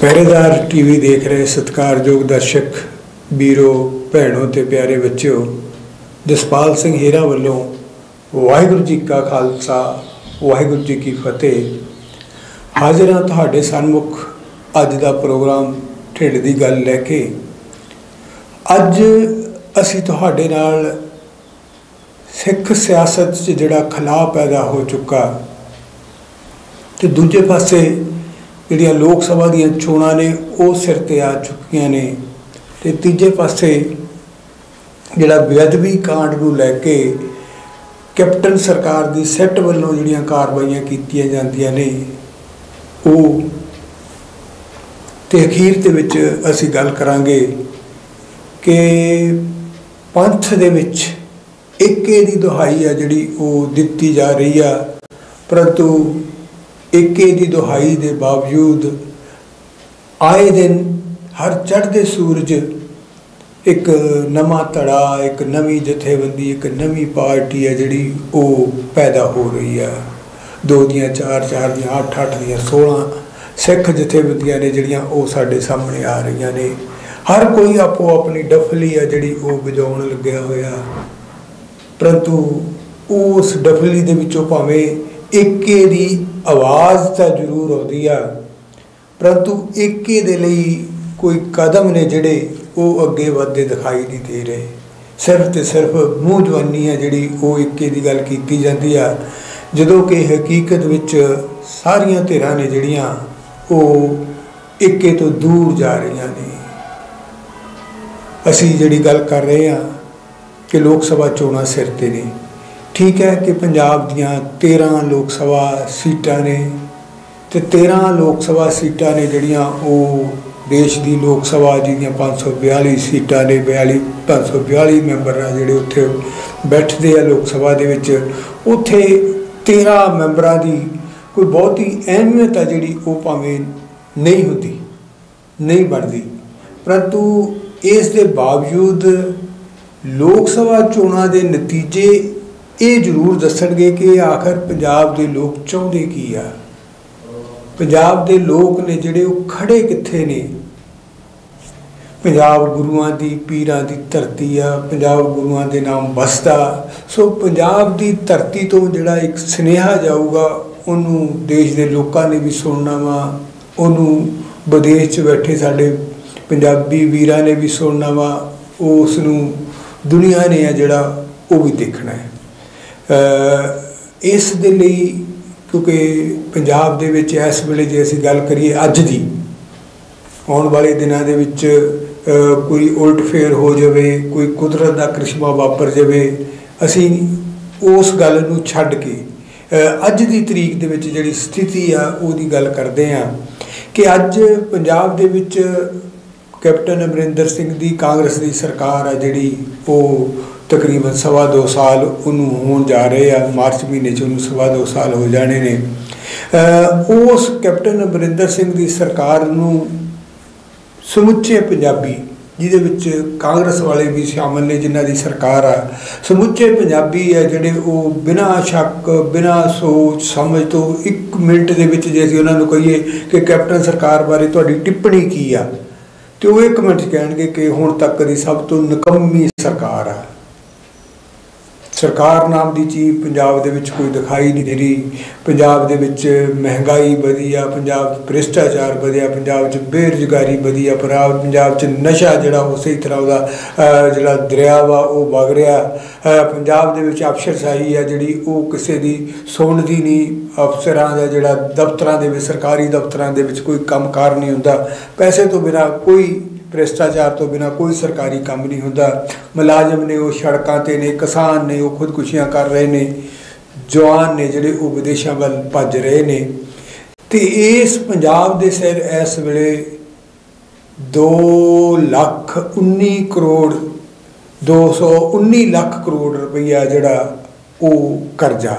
ਪਹਿਰੇਦਾਰ ਟੀਵੀ ਦੇਖ ਰਹੇ ਸਤਿਕਾਰਯੋਗ ਦਰਸ਼ਕ, ਵੀਰੋ, ਭੈਣੋ ਤੇ ਪਿਆਰੇ ਬੱਚਿਓ, ਜਸਪਾਲ ਸਿੰਘ ਹੀਰਾ ਵੱਲੋਂ ਵਾਹਿਗੁਰੂ ਜੀ ਕਾ ਖਾਲਸਾ, ਵਾਹਿਗੁਰੂ ਜੀ ਕੀ ਫਤਿਹ। ਹਾਜ਼ਰ ਹਾਂ ਤੁਹਾਡੇ ਸਨਮੁਖ ਅੱਜ ਦਾ ਪ੍ਰੋਗਰਾਮ ਢਿੱਡ ਦੀ ਗੱਲ ਲੈ ਕੇ। ਅੱਜ ਅਸੀਂ ਤੁਹਾਡੇ ਨਾਲ ਸਿੱਖ ਸਿਆਸਤ 'ਚ ਜਿਹੜਾ ਖਲਾਅ ਪੈਦਾ ਹੋ ਚੁੱਕਾ, ਤੇ ਦੂਜੇ ਪਾਸੇ ਜਿਹੜੀਆਂ ਲੋਕ ਸਭਾ ਦੀਆਂ ਚੋਣਾਂ ਨੇ, ਉਹ ਸਿਰ ਤੇ ਆ ਚੁੱਕੀਆਂ ਨੇ। ਤੇ ਤੀਜੇ ਪਾਸੇ ਜਿਹੜਾ ਬੇਅਦਬੀ ਕਾਂਡ ਨੂੰ ਲੈ ਕੇ ਕੈਪਟਨ ਸਰਕਾਰ ਦੀ ਸੈੱਟ ਵੱਲੋਂ ਜਿਹੜੀਆਂ ਕਾਰਵਾਈਆਂ ਕੀਤੀਆਂ ਜਾਂਦੀਆਂ ਨੇ, ਉਹ ਤੇ ਅਖੀਰ ਦੇ ਵਿੱਚ ਅਸੀਂ ਗੱਲ ਕਰਾਂਗੇ ਕਿ ਪੰਥ ਦੇ ਵਿੱਚ ਇੱਕ ਦੀ ਦੁਹਾਈ ਆ ਜਿਹੜੀ ਉਹ ਦਿੱਤੀ ਜਾ ਰਹੀ ਆ, ਪਰੰਤੂ ਏਕੇ ਦੀ ਦੁਹਾਈ ਦੇ ਬਾਵਜੂਦ ਆਏ ਦਿਨ ਹਰ ਚੜ੍ਹਦੇ ਸੂਰਜ ਇੱਕ ਨਵਾਂ ਧੜਾ, ਇੱਕ ਨਵੀਂ ਜਥੇਬੰਦੀ, ਇੱਕ ਨਵੀਂ ਪਾਰਟੀ ਹੈ ਜਿਹੜੀ ਉਹ ਪੈਦਾ ਹੋ ਰਹੀ ਆ ਦੋ ਦੀਆਂ ਚਾਰ ਚਾਰ ਦੀਆਂ ਅੱਠ ਅੱਠ ਦੀਆਂ 16 ਸਿੱਖ ਜਥੇਬੰਦੀਆਂ ਨੇ ਜਿਹੜੀਆਂ ਉਹ ਸਾਡੇ ਸਾਹਮਣੇ ਆ ਰਹੀਆਂ ਨੇ। ਹਰ ਕੋਈ ਆਪੋ ਆਪਣੀ ਡਫਲੀ ਆ ਜਿਹੜੀ ਉਹ ਵਜਾਉਣ ਲੱਗਿਆ ਹੋਇਆ। ਪਰੰਤੂ ਉਸ ਡਫਲੀ ਦੇ ਵਿੱਚੋਂ ਭਾਵੇਂ ਏਕੇ ਦੀ ਆਵਾਜ਼ ਤਾਂ ਜ਼ਰੂਰ ਆਉਂਦੀ ਆ, ਪਰੰਤੂ ਏਕੇ ਦੇ ਲਈ ਕੋਈ ਕਦਮ ਨੇ ਜਿਹੜੇ ਉਹ ਅੱਗੇ ਵੱਧਦੇ ਦਿਖਾਈ ਨਹੀਂ ਦੇ ਰਹੇ। ਸਿਰਫ ਤੇ ਸਿਰਫ ਮੂੰਹ ਜਵਾਨੀ ਹੈ ਜਿਹੜੀ ਉਹ ਏਕੇ ਦੀ ਗੱਲ ਕੀਤੀ ਜਾਂਦੀ ਆ, ਜਦੋਂ ਕਿ ਹਕੀਕਤ ਵਿੱਚ ਸਾਰੀਆਂ ਧਿਰਾਂ ਨੇ ਜਿਹੜੀਆਂ ਉਹ ਏਕੇ ਤੋਂ ਦੂਰ ਜਾ ਰਹੀਆਂ ਨੇ। ਅਸੀਂ ਜਿਹੜੀ ਗੱਲ ਕਰ ਰਹੇ ਹਾਂ ਕਿ ਲੋਕ ਸਭਾ ਚੋਣਾਂ ਸਿਰ ਤੇ ਨੇ। ਠੀਕ ਹੈ ਕਿ ਪੰਜਾਬ ਦੀਆਂ 13 ਲੋਕ ਸਭਾ ਸੀਟਾਂ ਨੇ ਤੇ 13 ਲੋਕ ਸਭਾ ਸੀਟਾਂ ਨੇ ਜਿਹੜੀਆਂ ਉਹ ਦੇਸ਼ ਦੀ ਲੋਕ ਸਭਾ ਦੀਆਂ 542 ਸੀਟਾਂ ਨੇ 42 542 ਮੈਂਬਰ ਆ ਜਿਹੜੇ ਉੱਥੇ ਬੈਠਦੇ ਆ ਲੋਕ ਸਭਾ ਦੇ ਵਿੱਚ। ਉੱਥੇ 13 ਮੈਂਬਰਾਂ ਦੀ ਕੋਈ ਬਹੁਤੀ ਅਹਿਮੀਅਤ ਆ ਜਿਹੜੀ ਉਹ ਭਾਵੇਂ ਨਹੀਂ ਹੁੰਦੀ, ਨਹੀਂ ਬਣਦੀ। ਪਰੰਤੂ ਇਸ ਦੇ ਬਾਵਜੂਦ ਲੋਕ ਸਭਾ ਚੋਣਾਂ ਦੇ ਨਤੀਜੇ ਇਹ ਜ਼ਰੂਰ ਦੱਸਣਗੇ ਕਿ ਆਖਰ ਪੰਜਾਬ ਦੇ ਲੋਕ ਚਾਹੁੰਦੇ ਕੀ ਆ? ਪੰਜਾਬ ਦੇ ਲੋਕ ਨੇ ਜਿਹੜੇ ਉਹ ਖੜੇ ਕਿੱਥੇ ਨੇ? ਪੰਜਾਬ ਗੁਰੂਆਂ ਦੀ, ਪੀਰਾਂ ਦੀ ਧਰਤੀ ਆ, ਪੰਜਾਬ ਗੁਰੂਆਂ ਦੇ ਨਾਮ ਵਸਦਾ। ਸੋ ਪੰਜਾਬ ਦੀ ਧਰਤੀ ਤੋਂ ਜਿਹੜਾ ਇੱਕ ਸਨੇਹਾ ਜਾਊਗਾ, ਉਹਨੂੰ ਦੇਸ਼ ਦੇ ਲੋਕਾਂ ਨੇ ਵੀ ਸੁਣਨਾ ਵਾ, ਉਹਨੂੰ ਵਿਦੇਸ਼ 'ਚ ਬੈਠੇ ਸਾਡੇ ਪੰਜਾਬੀ ਵੀਰਾਂ ਨੇ ਵੀ ਸੁਣਨਾ ਵਾ ਉਸ ਨੂੰ ਦੁਨੀਆ ਨੇ ਆ ਜਿਹੜਾ ਉਹ ਵੀ ਦੇਖਣਾ ਹੈ। ਇਸ ਦੇ ਲਈ ਕਿਉਂਕਿ ਪੰਜਾਬ ਦੇ ਵਿੱਚ ਇਸ ਵੇਲੇ ਜੇ ਅਸੀਂ ਗੱਲ ਕਰੀਏ ਅੱਜ ਦੀ, ਆਉਣ ਵਾਲੇ ਦਿਨਾਂ ਦੇ ਵਿੱਚ ਕੋਈ ਉਲਟ ਫੇਰ ਹੋ ਜਾਵੇ, ਕੋਈ ਕੁਦਰਤ ਦਾ ਕ੍ਰਿਸ਼ਮਾ ਵਾਪਰ ਜਾਵੇ, ਅਸੀਂ ਉਸ ਗੱਲ ਨੂੰ ਛੱਡ ਕੇ ਅੱਜ ਦੀ ਤਰੀਕ ਦੇ ਵਿੱਚ ਜਿਹੜੀ ਸਥਿਤੀ ਆ, ਉਹਦੀ ਗੱਲ ਕਰਦੇ ਆ ਕਿ ਅੱਜ ਪੰਜਾਬ ਦੇ ਵਿੱਚ ਕੈਪਟਨ ਅਮਰਿੰਦਰ ਸਿੰਘ ਦੀ ਕਾਂਗਰਸ ਦੀ ਸਰਕਾਰ ਆ ਜਿਹੜੀ, ਉਹ ਤਕਰੀਬਨ ਸਵਾ ਦੋ ਸਾਲ ਉਹਨੂੰ ਹੋਣ ਜਾ ਰਹੇ ਆ, ਮਾਰਚ ਮਹੀਨੇ ਚ ਉਹਨੂੰ ਸਵਾ ਦੋ ਸਾਲ ਹੋ ਜਾਣੇ ਨੇ। ਉਸ ਕੈਪਟਨ ਅਮਰਿੰਦਰ ਸਿੰਘ ਦੀ ਸਰਕਾਰ ਨੂੰ ਸਮੁੱਚੇ ਪੰਜਾਬੀ, ਜਿਹਦੇ ਵਿੱਚ ਕਾਂਗਰਸ ਵਾਲੇ ਵੀ ਸ਼ਾਮਲ ਨੇ, ਜਿਨ੍ਹਾਂ ਦੀ ਸਰਕਾਰ ਆ, ਸਮੁੱਚੇ ਪੰਜਾਬੀ ਆ ਜਿਹੜੇ ਉਹ ਬਿਨਾਂ ਸ਼ੱਕ, ਬਿਨਾਂ ਸੋਚ, ਸਮਝ ਤੋਂ 1 ਮਿੰਟ ਦੇ ਵਿੱਚ ਜੇ ਅਸੀਂ ਉਹਨਾਂ ਨੂੰ ਕਹੀਏ ਕਿ ਕੈਪਟਨ ਸਰਕਾਰ ਬਾਰੇ ਤੁਹਾਡੀ ਟਿੱਪਣੀ ਕੀ ਆ, ਤੇ ਉਹ ਇੱਕ ਮਿੰਟ ਕਹਿਣਗੇ ਕਿ ਹੁਣ ਤੱਕ ਦੀ ਸਭ ਤੋਂ ਨਕੰਮੀ ਸਰਕਾਰ ਆ। ਸਰਕਾਰ ਨਾਮ ਦੀ ਚੀਜ਼ ਪੰਜਾਬ ਦੇ ਵਿੱਚ ਕੋਈ ਦਿਖਾਈ ਨਹੀਂ ਦੇ ਰਹੀ। ਪੰਜਾਬ ਦੇ ਵਿੱਚ ਮਹਿੰਗਾਈ ਵਧੀ ਆ, ਪੰਜਾਬ 'ਚ ਭ੍ਰਿਸ਼ਟਾਚਾਰ ਵਧਿਆ, ਪੰਜਾਬ 'ਚ ਬੇਰੁਜ਼ਗਾਰੀ ਵਧੀ ਆ ਪੰਜਾਬ 'ਚ ਨਸ਼ਾ ਜਿਹੜਾ ਉਸੇ ਤਰ੍ਹਾਂ ਉਹਦਾ ਜਿਹੜਾ ਦਰਿਆ ਵਾ ਉਹ ਵਗ ਰਿਹਾ। ਪੰਜਾਬ ਦੇ ਵਿੱਚ ਅਫਸਰਸ਼ਾਹੀ ਆ ਜਿਹੜੀ ਉਹ ਕਿਸੇ ਦੀ ਸੁਣਦੀ ਨਹੀਂ। ਅਫਸਰਾਂ ਦਾ ਜਿਹੜਾ ਦਫ਼ਤਰਾਂ ਦੇ ਵਿੱਚ, ਸਰਕਾਰੀ ਦਫ਼ਤਰਾਂ ਦੇ ਵਿੱਚ ਕੋਈ ਕੰਮਕਾਰ ਨਹੀਂ ਹੁੰਦਾ। ਪੈਸੇ ਤੋਂ ਬਿਨਾ ਕੋਈ ਭ੍ਰਿਸ਼ਟਾਚਾਰ ਤੋਂ ਬਿਨਾ ਕੋਈ ਸਰਕਾਰੀ ਕੰਮ ਨਹੀਂ ਹੁੰਦਾ। ਮੁਲਾਜ਼ਮ ਨੇ ਉਹ ਸੜਕਾਂ ਤੇ ਨੇ, ਕਿਸਾਨ ਨੇ, ਉਹ ਖੁਦਕੁਸ਼ੀਆਂ ਕਰ ਰਹੇ ਨੇ, ਜਵਾਨ ਨੇ ਜਿਹੜੇ ਉਹ ਵਿਦੇਸ਼ਾਂ ਵੱਲ ਭੱਜ ਰਹੇ ਨੇ। ਤੇ ਇਸ ਪੰਜਾਬ ਦੇ ਸਿਰ ਇਸ ਵੇਲੇ 2 ਲੱਖ 19 ਕਰੋੜ 219 ਲੱਖ ਕਰੋੜ ਰੁਪਈਆ ਜਿਹੜਾ ਉਹ ਕਰਜ਼ਾ।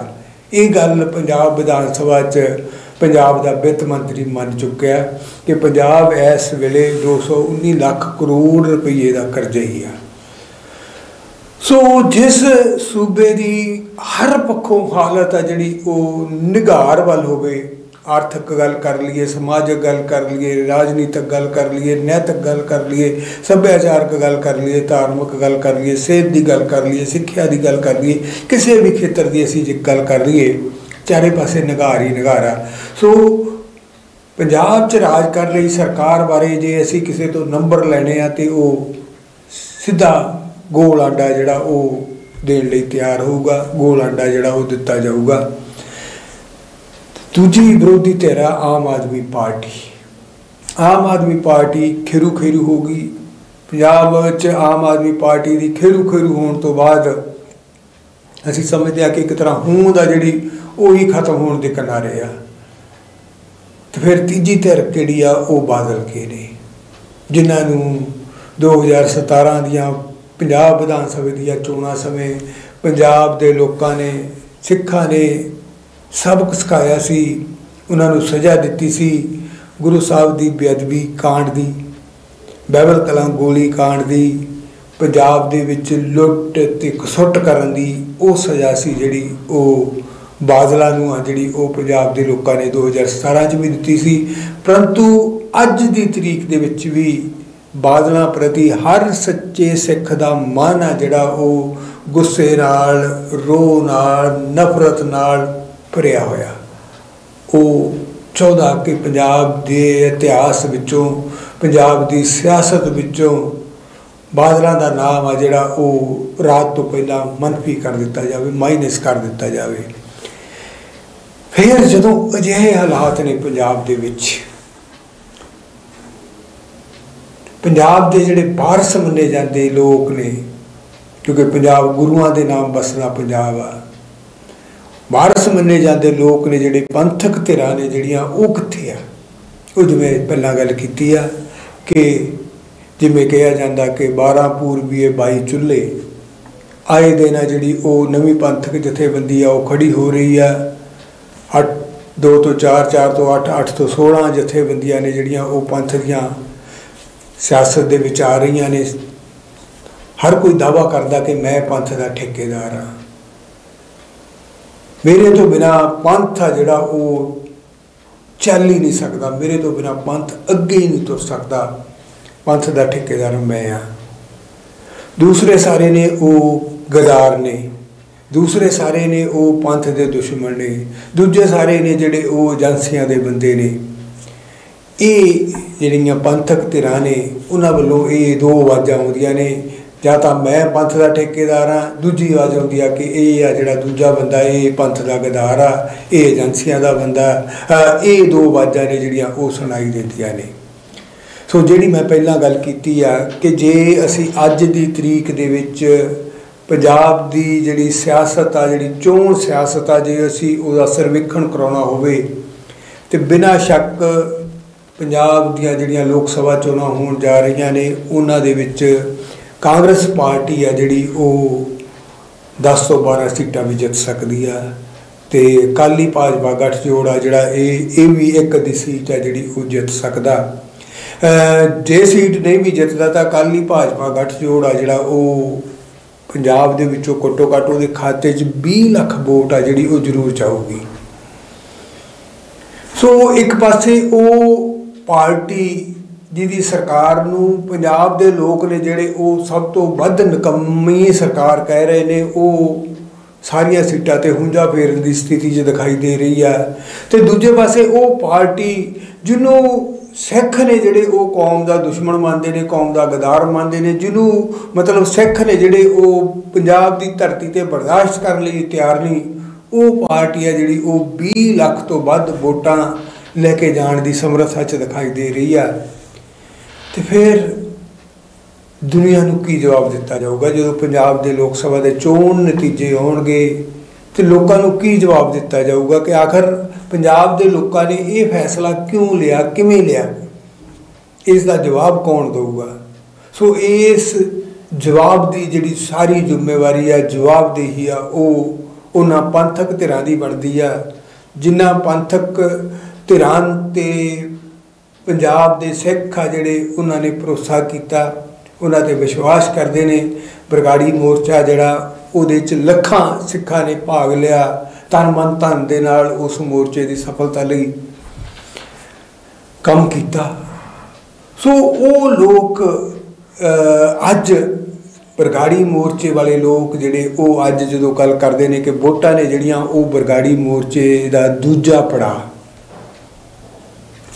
ਇਹ ਗੱਲ ਪੰਜਾਬ ਵਿਧਾਨ ਸਭਾ 'ਚ ਪੰਜਾਬ ਦਾ ਵਿੱਤ ਮੰਤਰੀ ਮੰਨ ਚੁੱਕਿਆ ਕਿ ਪੰਜਾਬ ਇਸ ਵੇਲੇ 219 ਲੱਖ ਕਰੋੜ ਰੁਪਏ ਦਾ ਕਰਜ਼ਾ ਹੀ ਆ। ਸੋ ਜਿਸ ਸੂਬੇ ਦੀ ਹਰ ਪੱਖੋਂ ਹਾਲਤ ਆ ਜਿਹੜੀ ਉਹ ਨਿਗਾਰ ਵੱਲ ਹੋਵੇ, ਆਰਥਿਕ ਗੱਲ ਕਰ ਲਈਏ, ਸਮਾਜਿਕ ਗੱਲ ਕਰ ਲਈਏ, ਰਾਜਨੀਤਿਕ ਗੱਲ ਕਰ ਲਈਏ, ਨੈਤਿਕ ਗੱਲ ਕਰ ਲਈਏ, ਸੱਭਿਆਚਾਰਕ ਗੱਲ ਕਰ ਲਈਏ, ਧਾਰਮਿਕ ਗੱਲ ਕਰ ਲਈਏ, ਸਿਹਤ ਦੀ ਗੱਲ ਕਰ ਲਈਏ, ਸਿੱਖਿਆ ਦੀ ਗੱਲ ਕਰ ਲਈਏ, ਕਿਸੇ ਵੀ ਖੇਤਰ ਦੀ ਅਸੀਂ ਜੇ ਗੱਲ ਕਰ ਲਈਏ, ਚਾਰੇ ਪਾਸੇ ਨਿਗਾਰ ਹੀ ਨਿਗਾਰਾ ਸੋ ਪੰਜਾਬ 'ਚ ਰਾਜ ਕਰ ਰਹੀ ਸਰਕਾਰ ਬਾਰੇ ਜੇ ਅਸੀਂ ਕਿਸੇ ਤੋਂ ਨੰਬਰ ਲੈਣੇ ਆ ਤੇ ਉਹ ਸਿੱਧਾ ਗੋਲ ਆਂਡਾ ਜਿਹੜਾ ਉਹ ਦੇਣ ਲਈ ਤਿਆਰ ਹੋਊਗਾ, ਗੋਲ ਆਂਡਾ ਜਿਹੜਾ ਉਹ ਦਿੱਤਾ ਜਾਊਗਾ। ਦੂਜੀ ਵਿਰੋਧੀ ਧਿਰ ਆ ਆਮ ਆਦਮੀ ਪਾਰਟੀ। ਆਮ ਆਦਮੀ ਪਾਰਟੀ ਖੇਰੂ ਖੇਰੂ ਹੋ ਗਈ। ਪੰਜਾਬ ਵਿੱਚ ਆਮ ਆਦਮੀ ਪਾਰਟੀ ਦੀ ਖੇਰੂ ਖੇਰੂ ਹੋਣ ਤੋਂ ਬਾਅਦ ਅਸੀਂ ਸਮਝਦੇ ਆ ਕਿ ਇੱਕ ਤਰ੍ਹਾਂ ਹੋਂਦ ਆ ਜਿਹੜੀ ਉਹ ਹੀ ਖਤਮ ਹੋਣ ਦੇ ਕਿਨਾਰੇ ਆ। ਤੇ ਫਿਰ ਤੀਜੀ ਧਿਰ ਕਿਹੜੀ ਆ? ਉਹ ਬਾਦਲ ਕੇ ਨੇ। ਜਿਨ੍ਹਾਂ ਨੂੰ 2017 ਦੀਆਂ ਪੰਜਾਬ ਵਿਧਾਨ ਸਭਾ ਦੀਆਂ ਚੋਣਾਂ ਸਮੇਂ ਪੰਜਾਬ ਦੇ ਲੋਕਾਂ ਨੇ, ਸਿੱਖਾਂ ਨੇ ਸਬਕ ਸਿਖਾਇਆ ਸੀ। ਉਹਨਾਂ ਨੂੰ ਸਜ਼ਾ ਦਿੱਤੀ ਸੀ ਗੁਰੂ ਸਾਹਿਬ ਦੀ ਬੇਅਦਬੀ ਕਾਂਡ ਦੀ ਬਾਈਬਲ ਕਲਾਂ ਗੋਲੀ ਕਾਂਡ ਦੀ, ਪੰਜਾਬ ਦੇ ਵਿੱਚ ਲੁੱਟ ਤੇ ਕਸੁੱਟ ਕਰਨ ਦੀ ਉਹ ਸਜ਼ਾ ਸੀ ਜਿਹੜੀ ਉਹ ਬਾਦਲਾਂ ਨੂੰ ਆ ਜਿਹੜੀ ਉਹ ਪੰਜਾਬ ਦੇ ਲੋਕਾਂ ਨੇ 2017 ਚ ਵੀ ਦਿੱਤੀ ਸੀ। ਪਰੰਤੂ ਅੱਜ ਦੀ ਤਰੀਕ ਦੇ ਵਿੱਚ ਵੀ ਬਾਦਲਾਂ ਪ੍ਰਤੀ ਹਰ ਸੱਚੇ ਸਿੱਖ ਦਾ ਮਨ ਆ ਜਿਹੜਾ ਉਹ ਗੁੱਸੇ ਨਾਲ, ਰੋਹ ਨਾਲ, ਨਫ਼ਰਤ ਨਾਲ ਭਰਿਆ ਹੋਇਆ। ਉਹ ਚਾਹੁੰਦਾ ਕਿ ਪੰਜਾਬ ਦੇ ਇਤਿਹਾਸ ਵਿੱਚੋਂ, ਪੰਜਾਬ ਦੀ ਸਿਆਸਤ ਵਿੱਚੋਂ ਬਾਦਲਾਂ ਦਾ ਨਾਮ ਆ ਜਿਹੜਾ ਉਹ ਰਾਤ ਤੋਂ ਪਹਿਲਾਂ ਮੰਨਫੀ ਕਰ ਦਿੱਤਾ ਜਾਵੇ, ਮਾਈਨਸ ਕਰ ਦਿੱਤਾ ਜਾਵੇ। ਫਿਰ ਜਦੋਂ ਅਜਿਹੇ ਹਾਲਾਤ ਨੇ ਪੰਜਾਬ ਦੇ ਵਿੱਚ, ਪੰਜਾਬ ਦੇ ਜਿਹੜੇ ਵਾਰਸ ਮੰਨੇ ਜਾਂਦੇ ਲੋਕ ਨੇ, ਕਿਉਂਕਿ ਪੰਜਾਬ ਗੁਰੂਆਂ ਦੇ ਨਾਮ ਬਸਦਾ ਪੰਜਾਬ ਆ ਵਾਰਸ ਮੰਨੇ ਜਾਂਦੇ ਲੋਕ ਨੇ ਜਿਹੜੇ ਪੰਥਕ ਧਿਰਾਂ ਨੇ ਜਿਹੜੀਆਂ ਉਹ ਕਿੱਥੇ ਆ? ਉਹ ਜਿਵੇਂ ਪਹਿਲਾਂ ਗੱਲ ਕੀਤੀ ਆ ਕਿ ਜਿਵੇਂ ਕਿਹਾ ਜਾਂਦਾ ਕਿ 12 ਪੂਰਬੀਏ 22 ਚੁੱਲ੍ਹੇ, ਆਏ ਦਿਨ ਆ ਜਿਹੜੀ ਉਹ ਨਵੀਂ ਪੰਥਕ ਜਥੇਬੰਦੀ ਆ, ਉਹ ਖੜੀ ਹੋ ਰਹੀ ਆ 8 2 ਤੋਂ 4 4 ਤੋਂ 8 8 ਤੋਂ 16 ਜਥੇਬੰਦੀਆਂ ਨੇ ਜਿਹੜੀਆਂ ਉਹ ਪੰਥ ਦੀਆਂ ਸਿਆਸਤ ਦੇ ਵਿੱਚ ਆ ਰਹੀਆਂ ਨੇ। ਹਰ ਕੋਈ ਦਾਵਾ ਕਰਦਾ ਕਿ ਮੈਂ ਪੰਥ ਦਾ ਠੇਕੇਦਾਰ ਹਾਂ। ਮੇਰੇ ਤੋਂ ਬਿਨਾ ਪੰਥ ਆ ਜਿਹੜਾ ਉਹ ਚੱਲ ਹੀ ਨਹੀਂ ਸਕਦਾ। ਮੇਰੇ ਤੋਂ ਬਿਨਾ ਪੰਥ ਅੱਗੇ ਹੀ ਨਹੀਂ ਤੁਰ ਸਕਦਾ। ਪੰਥ ਦਾ ਠੇਕੇਦਾਰ ਮੈਂ ਆ ਦੂਸਰੇ ਸਾਰੇ ਨੇ ਉਹ ਗਦਾਰ ਨੇ। ਦੂਸਰੇ ਸਾਰੇ ਨੇ ਉਹ ਪੰਥ ਦੇ ਦੁਸ਼ਮਣ ਨੇ, ਦੂਜੇ ਸਾਰੇ ਨੇ ਜਿਹੜੇ ਉਹ ਏਜੰਸੀਆਂ ਦੇ ਬੰਦੇ ਨੇ। ਇਹ ਜਿਹੜੀਆਂ ਪੰਥਕ ਧਿਰਾਂ ਨੇ, ਉਹਨਾਂ ਵੱਲੋਂ ਇਹ ਦੋ ਆਵਾਜ਼ਾਂ ਆਉਂਦੀਆਂ ਨੇ। ਜਾਂ ਤਾਂ ਮੈਂ ਪੰਥ ਦਾ ਠੇਕੇਦਾਰ ਆ ਦੂਜੀ ਆਵਾਜ਼ ਆਉਂਦੀ ਆ ਕਿ ਇਹ ਆ ਜਿਹੜਾ ਦੂਜਾ ਬੰਦਾ, ਇਹ ਪੰਥ ਦਾ ਗਦਾਰ ਆ, ਇਹ ਏਜੰਸੀਆਂ ਦਾ ਬੰਦਾ। ਇਹ ਦੋ ਆਵਾਜ਼ਾਂ ਨੇ ਜਿਹੜੀਆਂ ਉਹ ਸੁਣਾਈ ਦਿੰਦੀਆਂ ਨੇ। ਸੋ ਜਿਹੜੀ ਮੈਂ ਪਹਿਲਾਂ ਗੱਲ ਕੀਤੀ ਆ ਕਿ ਜੇ ਅਸੀਂ ਅੱਜ ਦੀ ਤਰੀਕ ਦੇ ਵਿੱਚ ਪੰਜਾਬ ਦੀ ਜਿਹੜੀ ਸਿਆਸਤ ਆ, ਜਿਹੜੀ ਚੋਣ ਸਿਆਸਤ ਆ, ਜੇ ਅਸੀਂ ਉਹਦਾ ਸਰਵੇਖਣ ਕਰਾਉਣਾ ਹੋਵੇ ਤੇ ਬਿਨਾਂ ਸ਼ੱਕ ਪੰਜਾਬ ਦੀਆਂ ਜਿਹੜੀਆਂ ਲੋਕ ਸਭਾ ਚੋਣਾਂ ਹੋਣ ਜਾ ਰਹੀਆਂ ਨੇ, ਉਹਨਾਂ ਦੇ ਵਿੱਚ ਕਾਂਗਰਸ ਪਾਰਟੀ ਆ ਜਿਹੜੀ ਉਹ 10 ਤੋਂ 12 ਸੀਟਾਂ ਵੀ ਜਿੱਤ ਸਕਦੀ ਆ ਤੇ ਕਾਲੀ ਭਾਜਪਾ ਗੱਠਜੋੜ ਆ ਜਿਹੜਾ ਇਹ ਇਹ ਵੀ ਇੱਕ ਦੀ ਸੀਟ ਆ ਜਿਹੜੀ ਉਹ ਜਿੱਤ ਸਕਦਾ। ਜੇ ਸੀਟ ਨਹੀਂ ਵੀ ਜਿੱਤਦਾ ਤਾਂ ਕਾਲੀ ਭਾਜਪਾ ਗੱਠਜੋੜ ਆ ਜਿਹੜਾ ਉਹ ਪੰਜਾਬ ਦੇ ਵਿੱਚੋਂ ਘੱਟੋ ਘੱਟ ਉਹਦੇ ਖਾਤੇ 'ਚ 20 ਲੱਖ ਵੋਟ ਆ ਜਿਹੜੀ ਉਹ ਜ਼ਰੂਰ ਚਾਹੂਗੀ। ਸੋ ਇੱਕ ਪਾਸੇ ਉਹ ਪਾਰਟੀ ਜਿਹਦੀ ਸਰਕਾਰ ਨੂੰ ਪੰਜਾਬ ਦੇ ਲੋਕ ਨੇ ਜਿਹੜੇ ਉਹ ਸਭ ਤੋਂ ਵੱਧ ਨਕਮੀ ਸਰਕਾਰ ਕਹਿ ਰਹੇ ਨੇ, ਉਹ ਸਾਰੀਆਂ ਸੀਟਾਂ ਤੇ ਹੁੰਜਾ ਫੇਰਨ ਦੀ ਸਥਿਤੀ 'ਚ ਦਿਖਾਈ ਦੇ ਰਹੀ ਆ ਤੇ ਦੂਜੇ ਪਾਸੇ ਉਹ ਪਾਰਟੀ ਜਿਹਨੂੰ ਸਿੱਖ ਨੇ ਜਿਹੜੇ ਉਹ ਕੌਮ ਦਾ ਦੁਸ਼ਮਣ ਮੰਨਦੇ ਨੇ, ਕੌਮ ਦਾ ਗਦਾਰ ਮੰਨਦੇ ਨੇ, ਜਿਹਨੂੰ ਮਤਲਬ ਸਿੱਖ ਨੇ ਜਿਹੜੇ ਉਹ ਪੰਜਾਬ ਦੀ ਧਰਤੀ ਤੇ ਬਰਦਾਸ਼ਤ ਕਰਨ ਲਈ ਤਿਆਰ ਨਹੀਂ, ਉਹ ਪਾਰਟੀ ਆ ਜਿਹੜੀ ਉਹ 20 ਲੱਖ ਤੋਂ ਵੱਧ ਵੋਟਾਂ ਲੈ ਕੇ ਜਾਣ ਦੀ ਸਮਰੱਥਾ 'ਚ ਦਿਖਾਈ ਦੇ ਰਹੀ ਆ। ਤੇ ਫਿਰ ਦੁਨੀਆ ਨੂੰ ਕੀ ਜਵਾਬ ਦਿੱਤਾ ਜਾਊਗਾ? ਜਦੋਂ ਪੰਜਾਬ ਦੇ ਲੋਕ ਸਭਾ ਦੇ ਚੋਣ ਨਤੀਜੇ ਆਉਣਗੇ, ਤੇ ਲੋਕਾਂ ਨੂੰ ਕੀ ਜਵਾਬ ਦਿੱਤਾ ਜਾਊਗਾ ਕਿ ਆਖਰ ਪੰਜਾਬ ਦੇ ਲੋਕਾਂ ਨੇ ਇਹ ਫੈਸਲਾ ਕਿਉਂ ਲਿਆ, ਕਿਵੇਂ ਲਿਆ? ਇਸ ਦਾ ਜਵਾਬ ਕੌਣ ਦੇਊਗਾ? ਸੋ ਇਸ ਜਵਾਬ ਦੀ ਜਿਹੜੀ ਸਾਰੀ ਜ਼ਿੰਮੇਵਾਰੀ ਆ, ਜਵਾਬਦੇਹੀ ਆ, ਉਹ ਉਹਨਾਂ ਪੰਥਕ ਧਿਰਾਂ ਦੀ ਬਣਦੀ ਆ, ਜਿਨ੍ਹਾਂ ਪੰਥਕ ਧਿਰਾਂ ਤੇ ਪੰਜਾਬ ਦੇ ਸਿੱਖ ਆ ਜਿਹੜੇ ਉਹਨਾਂ ਨੇ ਭਰੋਸਾ ਕੀਤਾ, ਉਹਨਾਂ ਤੇ ਵਿਸ਼ਵਾਸ ਕਰਦੇ ਨੇ। ਬਰਗਾੜੀ ਮੋਰਚਾ ਜਿਹੜਾ ਉਹਦੇ ਚ ਲੱਖਾਂ ਸਿੱਖਾਂ ਨੇ ਭਾਗ ਲਿਆ ਤਨ ਮਨ ਧਨ ਦੇ ਨਾਲ ਉਸ ਮੋਰਚੇ ਦੀ ਸਫਲਤਾ ਲਈ ਕੰਮ ਕੀਤਾ। ਸੋ ਉਹ ਲੋਕ ਅੱਜ ਬਰਗਾੜੀ ਮੋਰਚੇ ਵਾਲੇ ਲੋਕ ਜਿਹੜੇ, ਉਹ ਅੱਜ ਜਦੋਂ ਗੱਲ ਕਰਦੇ ਨੇ ਕਿ ਵੋਟਾਂ ਨੇ ਜਿਹੜੀਆਂ, ਉਹ ਬਰਗਾੜੀ ਮੋਰਚੇ ਦਾ ਦੂਜਾ ਪੜਾਅ।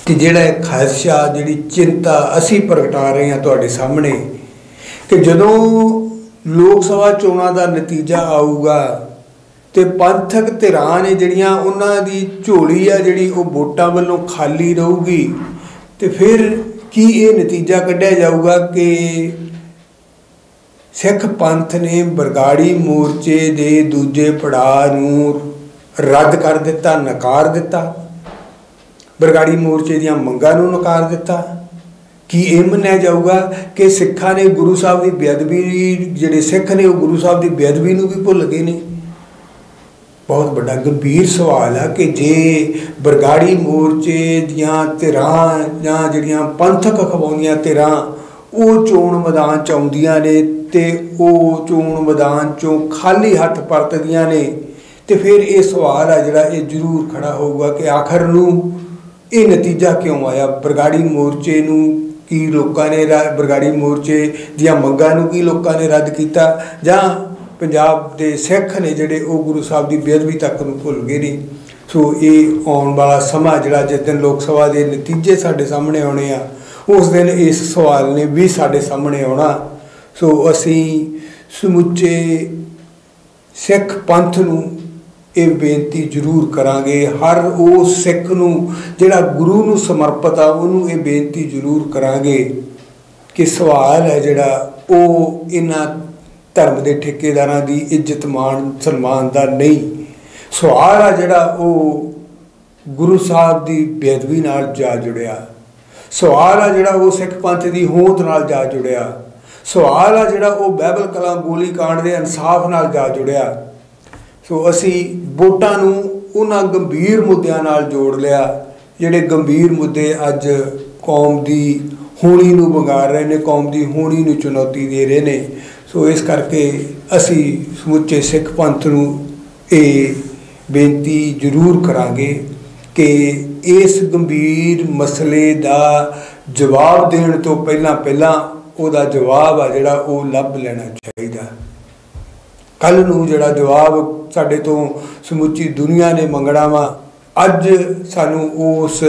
ਕਿ ਜਿਹੜਾ ਇਹ ਖਾਦਸ਼ਾ ਜਿਹੜੀ ਚਿੰਤਾ ਅਸੀਂ ਪ੍ਰਗਟਾ ਰਹੇ ਹਾਂ ਤੁਹਾਡੇ ਸਾਹਮਣੇ, ਕਿ ਜਦੋਂ ਲੋਕ ਸਭਾ ਚੋਣਾਂ ਦਾ ਨਤੀਜਾ ਆਊਗਾ ਤੇ ਪੰਥਕ ਧਿਰਾਂ ਨੇ ਜਿਹੜੀਆਂ ਉਹਨਾਂ ਦੀ ਝੋਲੀ ਆ ਜਿਹੜੀ ਉਹ ਵੋਟਾਂ ਵੱਲੋਂ ਖਾਲੀ ਰਹੂਗੀ। ਤੇ ਫਿਰ ਕੀ ਇਹ ਨਤੀਜਾ ਕੱਢਿਆ ਜਾਊਗਾ ਕਿ ਸਿੱਖ ਪੰਥ ਨੇ ਬਰਗਾੜੀ ਮੋਰਚੇ ਦੇ ਦੂਜੇ ਪੜਾਅ ਨੂੰ ਰੱਦ ਕਰ ਦਿੱਤਾ, ਨਕਾਰ ਦਿੱਤਾ? ਬਰਗਾੜੀ ਮੋਰਚੇ ਦੀਆਂ ਮੰਗਾਂ ਨੂੰ ਨਕਾਰ ਦਿੱਤਾ? ਕੀ ਇਹ ਮੰਨਿਆ ਜਾਊਗਾ ਕਿ ਸਿੱਖਾਂ ਨੇ ਗੁਰੂ ਸਾਹਿਬ ਦੀ ਬੇਅਦਬੀ ਜਿਹੜੇ ਸਿੱਖ ਨੇ ਉਹ ਗੁਰੂ ਸਾਹਿਬ ਦੀ ਬੇਅਦਬੀ ਨੂੰ ਵੀ ਭੁੱਲ ਗਏ ਨੇ? ਬਹੁਤ ਵੱਡਾ ਗੰਭੀਰ ਸਵਾਲ ਆ ਕਿ ਜੇ ਬਰਗਾੜੀ ਮੋਰਚੇ ਦੀਆਂ ਧਿਰਾਂ ਜਾਂ ਜਿਹੜੀਆਂ ਪੰਥਕ ਅਖਵਾਉਂਦੀਆਂ ਧਿਰਾਂ ਉਹ ਚੋਣ ਮੈਦਾਨ ਚ ਆਉਂਦੀਆਂ ਨੇ ਤੇ ਉਹ ਚੋਣ ਮੈਦਾਨ ਚੋਂ ਖਾਲੀ ਹੱਥ ਪਰਤਦੀਆਂ ਨੇ, ਤੇ ਫਿਰ ਇਹ ਸਵਾਲ ਆ ਜਿਹੜਾ ਇਹ ਜ਼ਰੂਰ ਖੜਾ ਹੋਊਗਾ ਕਿ ਆਖਰ ਨੂੰ ਇਹ ਨਤੀਜਾ ਕਿਉਂ ਆਇਆ? ਬਰਗਾੜੀ ਮੋਰਚੇ ਨੂੰ ਕੀ ਲੋਕਾਂ ਨੇ ਰਾ- ਬਰਗਾੜੀ ਮੋਰਚੇ ਦੀਆਂ ਮੰਗਾਂ ਨੂੰ ਕੀ ਲੋਕਾਂ ਨੇ ਰੱਦ ਕੀਤਾ? ਜਾਂ ਪੰਜਾਬ ਦੇ ਸਿੱਖ ਨੇ ਜਿਹੜੇ ਉਹ ਗੁਰੂ ਸਾਹਿਬ ਦੀ ਬੇਅਦਬੀ ਤੱਕ ਨੂੰ ਭੁੱਲ ਗਏ ਨੇ। ਸੋ ਇਹ ਆਉਣ ਵਾਲਾ ਸਮਾਂ ਜਿਹੜਾ ਜਿਸ ਦਿਨ ਲੋਕ ਸਭਾ ਦੇ ਨਤੀਜੇ ਸਾਡੇ ਸਾਹਮਣੇ ਆਉਣੇ ਆ, ਉਸ ਦਿਨ ਇਸ ਸਵਾਲ ਨੇ ਵੀ ਸਾਡੇ ਸਾਹਮਣੇ ਆਉਣਾ। ਸੋ ਅਸੀਂ ਸਮੁੱਚੇ ਸਿੱਖ ਪੰਥ ਨੂੰ ਇਹ ਬੇਨਤੀ ਜ਼ਰੂਰ ਕਰਾਂਗੇ। ਹਰ ਉਹ ਸਿੱਖ ਨੂੰ ਜਿਹੜਾ ਗੁਰੂ ਨੂੰ ਸਮਰਪਿਤ ਆ, ਉਹਨੂੰ ਇਹ ਬੇਨਤੀ ਜ਼ਰੂਰ ਕਰਾਂਗੇ ਕਿ ਸਵਾਲ ਹੈ ਜਿਹੜਾ ਉਹ ਇਹਨਾਂ ਧਰਮ ਦੇ ਠੇਕੇਦਾਰਾਂ ਦੀ ਇੱਜ਼ਤ ਮਾਣ, ਸਨਮਾਨ ਦਾ ਨਹੀਂ। ਸਵਾਲ ਆ ਜਿਹੜਾ ਉਹ ਗੁਰੂ ਸਾਹਿਬ ਦੀ ਬੇਅਦਬੀ ਨਾਲ ਜਾ ਜੁੜਿਆ। ਸਵਾਲ ਆ ਜਿਹੜਾ ਉਹ ਸਿੱਖ ਪੰਥ ਦੀ ਹੋਂਦ ਨਾਲ ਜਾ ਜੁੜਿਆ। ਸਵਾਲ ਆ ਜਿਹੜਾ ਉਹ ਬਾਈਬਲ ਕਲਾਮ ਗੋਲੀ ਕਾਂਡ ਦੇ ਇਨਸਾਫ ਨਾਲ ਜਾ ਜੁੜਿਆ। ਸੋ ਅਸੀਂ ਵੋਟਾਂ ਨੂੰ ਉਹਨਾਂ ਗੰਭੀਰ ਮੁੱਦਿਆਂ ਨਾਲ ਜੋੜ ਲਿਆ, ਜਿਹੜੇ ਗੰਭੀਰ ਮੁੱਦੇ ਅੱਜ ਕੌਮ ਦੀ ਹੋਣੀ ਨੂੰ ਵਿਗਾੜ ਰਹੇ ਨੇ, ਕੌਮ ਦੀ ਹੋਣੀ ਨੂੰ ਚੁਣੌਤੀ ਦੇ ਰਹੇ ਨੇ। ਸੋ ਇਸ ਕਰਕੇ ਅਸੀਂ ਸਮੁੱਚੇ ਸਿੱਖ ਪੰਥ ਨੂੰ ਇਹ ਬੇਨਤੀ ਜ਼ਰੂਰ ਕਰਾਂਗੇ ਕਿ ਇਸ ਗੰਭੀਰ ਮਸਲੇ ਦਾ ਜਵਾਬ ਦੇਣ ਤੋਂ ਪਹਿਲਾਂ ਪਹਿਲਾਂ ਉਹਦਾ ਜਵਾਬ ਆ ਜਿਹੜਾ ਉਹ ਲੱਭ ਲੈਣਾ ਚਾਹੀਦਾ। ਕੱਲ ਨੂੰ ਜਿਹੜਾ ਜਵਾਬ ਸਾਡੇ ਤੋਂ ਸਮੁੱਚੀ ਦੁਨੀਆ ਨੇ ਮੰਗਣਾ ਵਾ, ਅੱਜ ਸਾਨੂੰ ਉਸ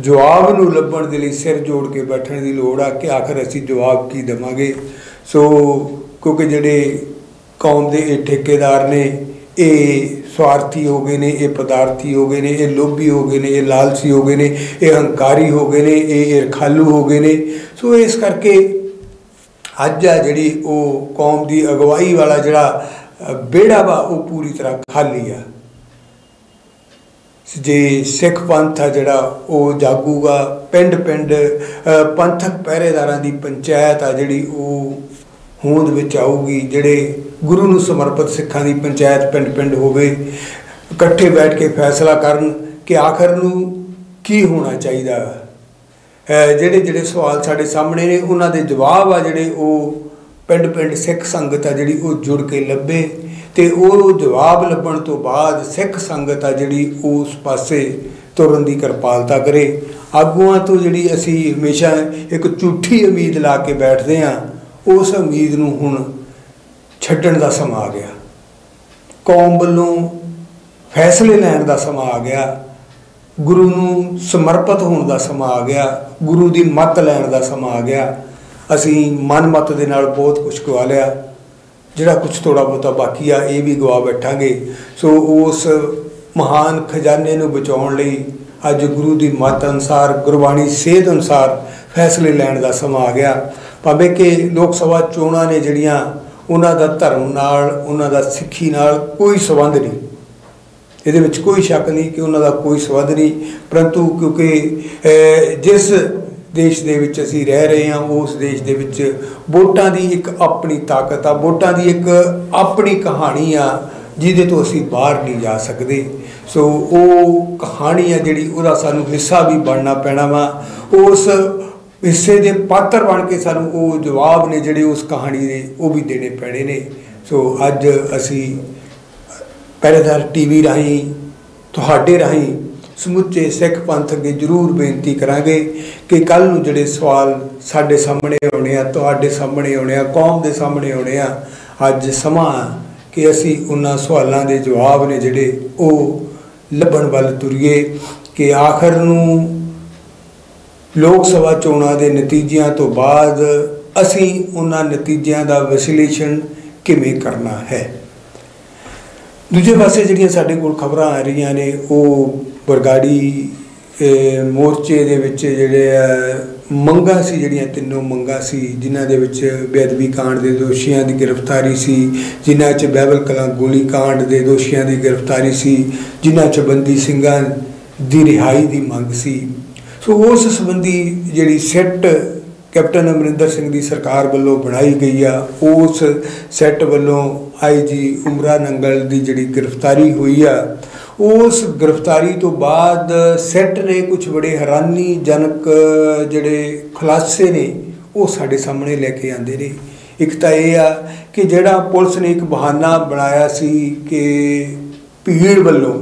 ਜਵਾਬ ਨੂੰ ਲੱਭਣ ਦੇ ਲਈ ਸਿਰ ਜੋੜ ਕੇ ਬੈਠਣ ਦੀ ਲੋੜ ਆ ਕਿ ਆਖਰ ਅਸੀਂ ਜਵਾਬ ਕੀ ਦੇਵਾਂਗੇ। ਸੋ ਕਿਉਂਕਿ ਜਿਹੜੇ ਕੌਮ ਦੇ ਇਹ ਠੇਕੇਦਾਰ ਨੇ, ਇਹ ਸਵਾਰਥੀ ਹੋ ਗਏ ਨੇ, ਇਹ ਪਦਾਰਥੀ ਹੋ ਗਏ ਨੇ, ਇਹ ਲੋਭੀ ਹੋ ਗਏ ਨੇ, ਇਹ ਲਾਲਸੀ ਹੋ ਗਏ ਨੇ, ਇਹ ਹੰਕਾਰੀ ਹੋ ਗਏ ਨੇ, ਇਹ ਈਰਖਾਲੂ ਹੋ ਗਏ ਨੇ। ਸੋ ਇਸ ਕਰਕੇ ਅੱਜ ਆ ਜਿਹੜੀ ਉਹ ਕੌਮ ਦੀ ਅਗਵਾਈ ਵਾਲਾ ਜਿਹੜਾ ਬੇੜਾ ਵਾ, ਉਹ ਪੂਰੀ ਤਰ੍ਹਾਂ ਖਾਲੀ ਆ। ਜੇ ਸਿੱਖ ਪੰਥ ਆ ਜਿਹੜਾ, ਉਹ ਜਾਗੂਗਾ। ਪਿੰਡ ਪਿੰਡ ਪੰਥਕ ਪਹਿਰੇਦਾਰਾਂ ਦੀ ਪੰਚਾਇਤ ਆ ਜਿਹੜੀ, ਉਹ ਹੋਂਦ ਵਿੱਚ ਆਊਗੀ, ਜਿਹੜੇ ਗੁਰੂ ਨੂੰ ਸਮਰਪਿਤ ਸਿੱਖਾਂ ਦੀ ਪੰਚਾਇਤ ਪਿੰਡ ਪਿੰਡ ਹੋਵੇ, ਇਕੱਠੇ ਬੈਠ ਕੇ ਫੈਸਲਾ ਕਰਨ ਕਿ ਆਖਰ ਨੂੰ ਕੀ ਹੋਣਾ ਚਾਹੀਦਾ। ਜਿਹੜੇ ਜਿਹੜੇ ਸਵਾਲ ਸਾਡੇ ਸਾਹਮਣੇ ਨੇ, ਉਹਨਾਂ ਦੇ ਜਵਾਬ ਆ ਜਿਹੜੇ ਉਹ ਪਿੰਡ ਪਿੰਡ ਸਿੱਖ ਸੰਗਤ ਆ ਜਿਹੜੀ ਉਹ ਜੁੜ ਕੇ ਲੱਭੇ ਤੇ ਉਹ ਜਵਾਬ ਲੱਭਣ ਤੋਂ ਬਾਅਦ ਸਿੱਖ ਸੰਗਤ ਆ ਜਿਹੜੀ ਉਸ ਪਾਸੇ ਤੁਰਨ ਦੀ ਕਿਰਪਾਲਤਾ ਕਰੇ। ਆਗੂਆਂ ਤੋਂ ਜਿਹੜੀ ਅਸੀਂ ਹਮੇਸ਼ਾ ਇੱਕ ਝੂਠੀ ਉਮੀਦ ਲਾ ਕੇ ਬੈਠਦੇ ਆ ਉਸ ਉਮੀਦ ਨੂੰ ਹੁਣ ਛੱਡਣ ਦਾ ਸਮਾਂ ਆ ਗਿਆ। ਕੌਮ ਵੱਲੋਂ ਫੈਸਲੇ ਲੈਣ ਦਾ ਸਮਾਂ ਆ ਗਿਆ। ਗੁਰੂ ਨੂੰ ਸਮਰਪਿਤ ਹੋਣ ਦਾ ਸਮਾਂ ਆ ਗਿਆ। ਗੁਰੂ ਦੀ ਮੱਤ ਲੈਣ ਦਾ ਸਮਾਂ ਆ ਗਿਆ। ਅਸੀਂ ਮਨ ਮਨਮਤ ਦੇ ਨਾਲ ਬਹੁਤ ਕੁਝ ਗਵਾ ਲਿਆ। ਜਿਹੜਾ ਕੁਝ ਥੋੜਾ ਬਹੁਤਾ ਬਾਕੀ ਆ, ਇਹ ਵੀ ਗਵਾ ਬੈਠਾਂਗੇ। ਸੋ ਉਸ ਮਹਾਨ ਖਜ਼ਾਨੇ ਨੂੰ ਬਚਾਉਣ ਲਈ ਅੱਜ ਗੁਰੂ ਦੀ ਮੱਤ ਅਨਸਾਰ, ਗੁਰਬਾਣੀ ਸੇਧ ਅਨਸਾਰ ਫੈਸਲੇ ਲੈਣ ਦਾ ਸਮਾਂ ਆ ਗਿਆ। ਭਾਵੇਂ ਕਿ ਲੋਕ ਸਭਾ ਚੋਣਾਂ ਨੇ ਜਿਹੜੀਆਂ ਉਹਨਾਂ ਦਾ ਧਰਮ ਨਾਲ, ਉਹਨਾਂ ਦਾ ਸਿੱਖੀ ਨਾਲ ਕੋਈ ਸੰਬੰਧ ਨਹੀਂ। ਇਹਦੇ ਵਿੱਚ ਕੋਈ ਸ਼ੱਕ ਨਹੀਂ ਕਿ ਉਹਨਾਂ ਦਾ ਕੋਈ ਸਬੰਧ ਨਹੀਂ। ਪਰੰਤੂ ਕਿਉਂਕਿ ਜਿਸ ਦੇਸ਼ ਦੇ ਵਿੱਚ ਅਸੀਂ ਰਹਿ ਰਹੇ ਹਾਂ, ਉਸ ਦੇਸ਼ ਦੇ ਵਿੱਚ ਵੋਟਾਂ ਦੀ ਇੱਕ ਆਪਣੀ ਤਾਕਤ ਆ, ਵੋਟਾਂ ਦੀ ਇੱਕ ਆਪਣੀ ਕਹਾਣੀ ਆ, ਜਿਹਦੇ ਤੋਂ ਅਸੀਂ ਬਾਹਰ ਨਹੀਂ ਜਾ ਸਕਦੇ। ਸੋ ਉਹ ਕਹਾਣੀ ਆ ਜਿਹੜੀ ਉਹਦਾ ਸਾਨੂੰ ਹਿੱਸਾ ਵੀ ਬਣਨਾ ਪੈਣਾ ਵਾ। ਉਸ ਹਿੱਸੇ ਦੇ ਪਾਤਰ ਬਣ ਕੇ ਸਾਨੂੰ ਉਹ ਜਵਾਬ ਨੇ ਜਿਹੜੇ ਉਸ ਕਹਾਣੀ ਦੇ, ਉਹ ਵੀ ਦੇਣੇ ਪੈਣੇ ਨੇ। ਸੋ ਅੱਜ ਅਸੀਂ ਪਹਿਰੇਦਾਰ ਟੀਵੀ ਰਾਹੀਂ, ਤੁਹਾਡੇ ਰਾਹੀਂ ਸਮੁੱਚੇ ਸਿੱਖ ਪੰਥ ਅੱਗੇ ਜ਼ਰੂਰ ਬੇਨਤੀ ਕਰਾਂਗੇ ਕਿ ਕੱਲ ਨੂੰ ਜਿਹੜੇ ਸਵਾਲ ਸਾਡੇ ਸਾਹਮਣੇ ਆਉਣੇ ਆ, ਤੁਹਾਡੇ ਸਾਹਮਣੇ ਆਉਣੇ ਆ, ਕੌਮ ਦੇ ਸਾਹਮਣੇ ਆਉਣੇ ਆ, ਅੱਜ ਸਮਾਂ ਕਿ ਅਸੀਂ ਉਹਨਾਂ ਸਵਾਲਾਂ ਦੇ ਜਵਾਬ ਨੇ ਜਿਹੜੇ ਉਹ ਲੱਭਣ ਵੱਲ ਤੁਰੀਏ ਕਿ ਆਖਰ ਨੂੰ ਲੋਕ ਸਭਾ ਚੋਣਾਂ ਦੇ ਨਤੀਜਿਆਂ ਤੋਂ ਬਾਅਦ ਅਸੀਂ ਉਹਨਾਂ ਨਤੀਜਿਆਂ ਦਾ ਵਿਸ਼ਲੇਸ਼ਣ ਕਿਵੇਂ ਕਰਨਾ ਹੈ? ਦੂਜੇ ਪਾਸੇ ਜਿਹੜੀਆਂ ਸਾਡੇ ਕੋਲ ਖਬਰਾਂ ਆ ਰਹੀਆਂ ਨੇ, ਉਹ ਬਰਗਾੜੀ ਮੋਰਚੇ ਦੇ ਵਿੱਚ ਜਿਹੜੇ ਆ, ਮੰਗਾ ਸੀ, ਜਿਹੜੀਆਂ ਤਿੰਨੋਂ ਮੰਗਾ ਸੀ, ਜਿਨ੍ਹਾਂ ਦੇ ਵਿੱਚ ਬੇਅਦਬੀ ਕਾਂਡ ਦੇ ਦੋਸ਼ੀਆਂ ਦੀ ਗ੍ਰਿਫਤਾਰੀ ਸੀ, ਜਿਨ੍ਹਾਂ 'ਚ ਬਹਿਬਲ ਕਲਾਂ ਗੋਲੀ ਕਾਂਡ ਦੇ ਦੋਸ਼ੀਆਂ ਦੀ ਗ੍ਰਿਫਤਾਰੀ ਸੀ, ਜਿਨ੍ਹਾਂ 'ਚ ਬੰਦੀ ਸਿੰਘਾਂ ਦੀ ਰਿਹਾਈ ਦੀ ਮੰਗ ਸੀ। ਸੋ ਉਸ ਸੰਬੰਧੀ ਜਿਹੜੀ ਸੈੱਟ ਕੈਪਟਨ ਅਮਰਿੰਦਰ ਸਿੰਘ ਦੀ ਸਰਕਾਰ ਵੱਲੋਂ ਬਣਾਈ ਗਈ ਆ, ਉਸ ਸੈੱਟ ਵੱਲੋਂ ਆਈਜੀ ਉਮਰਾ ਨੰਗਲ ਦੀ ਜਿਹੜੀ ਗ੍ਰਿਫਤਾਰੀ ਹੋਈ ਆ, ਉਸ ਗ੍ਰਿਫਤਾਰੀ ਤੋਂ ਬਾਅਦ ਸੈੱਟ ਨੇ ਕੁਝ ਬੜੇ ਹੈਰਾਨੀਜਨਕ ਜਿਹੜੇ ਖੁਲਾਸੇ ਨੇ, ਉਹ ਸਾਡੇ ਸਾਹਮਣੇ ਲੈ ਕੇ ਆਂਦੇ ਨੇ। ਇੱਕ ਤਾਂ ਇਹ ਆ ਕਿ ਜਿਹੜਾ ਪੁਲਿਸ ਨੇ ਇੱਕ ਬਹਾਨਾ ਬਣਾਇਆ ਸੀ ਕਿ ਭੀੜ ਵੱਲੋਂ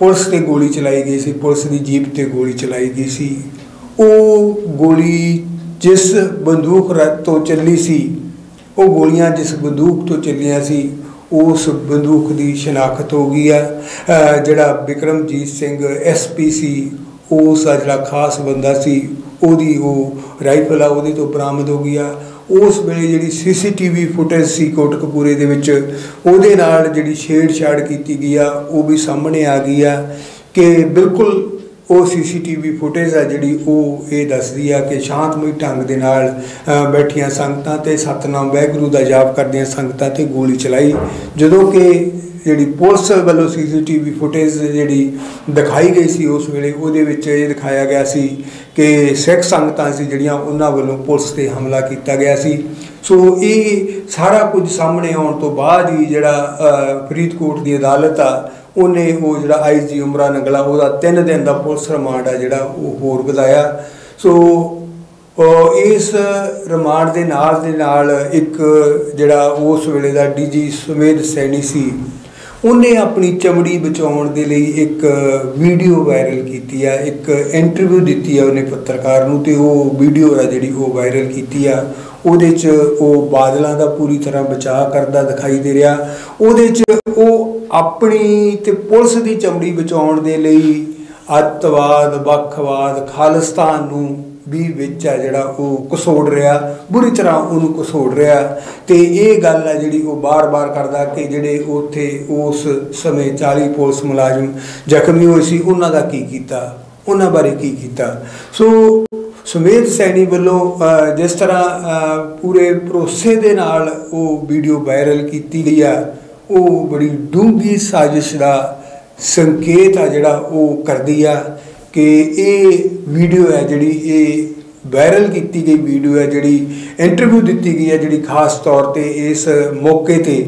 ਪੁਲਿਸ ਤੇ ਗੋਲੀ ਚਲਾਈ ਗਈ ਸੀ, ਪੁਲਿਸ ਦੀ ਜੀਪ ਤੇ ਗੋਲੀ ਚਲਾਈ ਗਈ ਸੀ। ਉਹ ਗੋਲੀ ਜਿਸ ਬੰਦੂਕ ਰਤ ਤੋਂ ਚੱਲੀ ਸੀ, ਉਹ ਗੋਲੀਆਂ ਜਿਸ ਬੰਦੂਕ ਤੋਂ ਚੱਲੀਆਂ ਸੀ, ਉਸ ਬੰਦੂਕ ਦੀ ਸ਼ਨਾਖਤ ਹੋ ਗਈ ਆ। ਜਿਹੜਾ ਵਿਕਰਮਜੀਤ ਸਿੰਘ ਐਸਪੀ ਸੀ ਉਸ ਦਾ ਜਿਹੜਾ ਖਾਸ ਬੰਦਾ ਸੀ, ਉਹਦੀ ਉਹ ਰਾਈਫਲ ਆ, ਉਹਦੇ ਤੋਂ ਬਰਾਮਦ ਹੋ ਗਈ ਆ। ਉਸ ਵੇਲੇ ਜਿਹੜੀ ਸੀਸੀਟੀਵੀ ਫੁਟੇਜ ਸੀ ਕੋਟਕਪੂਰੇ ਦੇ ਵਿੱਚ, ਉਹਦੇ ਨਾਲ ਜਿਹੜੀ ਛੇੜਛਾੜ ਕੀਤੀ ਗਈ ਆ, ਉਹ ਵੀ ਸਾਹਮਣੇ ਆ ਗਈ ਆ ਕਿ ਬਿਲਕੁਲ ਉਹ ਸੀਸੀਟੀਵੀ ਫੁਟੇਜ ਆ ਜਿਹੜੀ ਉਹ ਇਹ ਦੱਸਦੀ ਆ ਕਿ ਸ਼ਾਂਤਮਈ ਢੰਗ ਦੇ ਨਾਲ ਬੈਠੀਆਂ ਸੰਗਤਾਂ ਤੇ ਸਤਨਾਮ ਵਾਹਿਗੁਰੂ ਦਾ ਜਾਪ ਕਰਦੀਆਂ ਸੰਗਤਾਂ ਤੇ ਗੋਲੀ ਚਲਾਈ। ਜਦੋਂ ਕਿ ਜਿਹੜੀ ਪੁਲਿਸ ਵੱਲੋਂ ਸੀਸੀਟੀਵੀ ਫੁਟੇਜ ਜਿਹੜੀ ਦਿਖਾਈ ਗਈ ਸੀ ਉਸ ਵੇਲੇ, ਉਹਦੇ ਵਿੱਚ ਇਹ ਦਿਖਾਇਆ ਗਿਆ ਸੀ ਕਿ ਸਿੱਖ ਸੰਗਤਾਂ ਸੀ ਜਿਹੜੀਆਂ ਉਹਨਾਂ ਵੱਲੋਂ ਪੁਲਿਸ ਤੇ ਹਮਲਾ ਕੀਤਾ ਗਿਆ ਸੀ। ਸੋ ਇਹ ਸਾਰਾ ਕੁਝ ਸਾਹਮਣੇ ਆਉਣ ਤੋਂ ਬਾਅਦ ਹੀ ਜਿਹੜਾ ਫਰੀਦਕੋਟ ਦੀ ਅਦਾਲਤ ਆ, ਉਹਨੇ ਉਹ ਜਿਹੜਾ ਆਈਜੀ ਉਮਰਾ ਨਗਲਾ, ਉਹਦਾ 3 ਦਿਨ ਦਾ ਪੁਲਿਸ ਰਿਮਾਂਡ ਆ ਜਿਹੜਾ ਉਹ ਹੋਰ ਵਧਾਇਆ। ਸੋ ਇਸ ਰਿਮਾਂਡ ਦੇ ਨਾਲ ਦੇ ਨਾਲ ਇੱਕ ਜਿਹੜਾ ਉਸ ਵੇਲੇ ਦਾ ਡੀਜੀ ਸੁਮੇਧ ਸੈਣੀ ਸੀ ਉਹਨੇ ਆਪਣੀ ਚਮੜੀ ਬਚਾਉਣ ਦੇ ਲਈ ਇੱਕ ਵੀਡੀਓ ਵਾਇਰਲ ਕੀਤੀ ਆ, ਇੱਕ ਇੰਟਰਵਿਊ ਦਿੱਤੀ ਆ ਉਹਨੇ ਪੱਤਰਕਾਰ ਨੂੰ ਤੇ ਉਹ ਵੀਡੀਓ ਆ ਜਿਹੜੀ ਉਹ ਵਾਇਰਲ ਕੀਤੀ ਆ। ਉਹਦੇ 'ਚ ਉਹ ਬਾਦਲਾਂ ਦਾ ਪੂਰੀ ਤਰ੍ਹਾਂ ਬਚਾਅ ਕਰਦਾ ਦਿਖਾਈ ਦੇ ਰਿਹਾ। ਉਹਦੇ 'ਚ ਉਹ ਆਪਣੀ ਤੇ ਪੁਲਿਸ ਦੀ ਚਮੜੀ ਬਚਾਉਣ ਦੇ ਲਈ ਅੱਤਵਾਦ, ਵੱਖਵਾਦ, ਖਾਲਿਸਤਾਨ ਨੂੰ ਵੀ ਵਿੱਚ ਆ ਜਿਹੜਾ ਉਹ ਕਸੋੜ ਰਿਹਾ, ਬੁਰੀ ਤਰ੍ਹਾਂ ਉਹਨੂੰ ਕਸੋੜ ਰਿਹਾ। ਤੇ ਇਹ ਗੱਲ ਆ ਜਿਹੜੀ ਉਹ ਬਾਰ-ਬਾਰ ਕਰਦਾ ਕਿ ਜਿਹੜੇ ਉੱਥੇ ਉਸ ਸਮੇਂ 40 ਪੁਲਿਸ ਮੁਲਾਜ਼ਮ ਜ਼ਖਮੀ ਹੋਏ ਸੀ, ਉਹਨਾਂ ਦਾ ਕੀ ਕੀਤਾ? ਉਹਨਾਂ ਬਾਰੇ ਕੀ ਕੀਤਾ? ਸੋ ਸੁਮੇਧ ਸੈਣੀ ਵੱਲੋਂ ਜਿਸ ਤਰ੍ਹਾਂ ਪੂਰੇ ਭਰੋਸੇ ਦੇ ਨਾਲ ਉਹ ਵੀਡੀਓ ਵਾਇਰਲ ਕੀਤੀ ਗਈ ਆ, ਉਹ ਬੜੀ ਡੂੰਘੀ ਸਾਜ਼ਿਸ਼ ਦਾ ਸੰਕੇਤ ਆ ਜਿਹੜਾ ਉਹ ਕਰਦੀ ਆ। ਕਿ ਇਹ ਵੀਡੀਓ ਹੈ ਜਿਹੜੀ ਇਹ ਵਾਇਰਲ ਕੀਤੀ ਗਈ ਵੀਡੀਓ ਹੈ ਜਿਹੜੀ ਇੰਟਰਵਿਊ ਦਿੱਤੀ ਗਈ ਹੈ ਜਿਹੜੀ ਖਾਸ ਤੌਰ ਤੇ ਇਸ ਮੌਕੇ ਤੇ